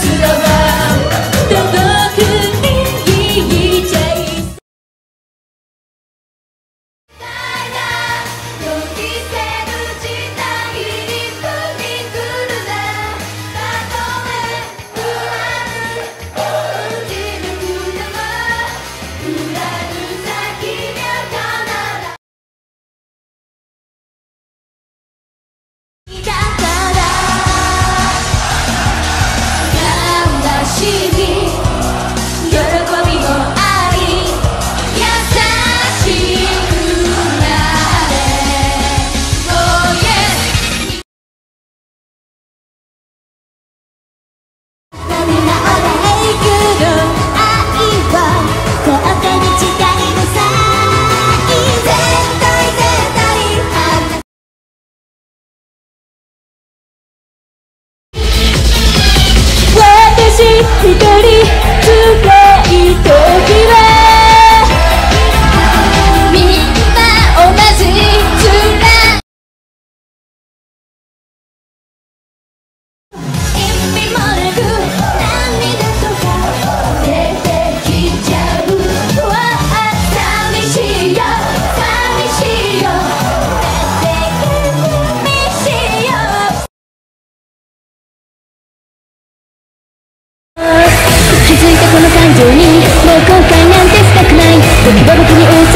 只要。ಕಿಟಡಿ 後悔なんてしたくない。ドキドキに嘘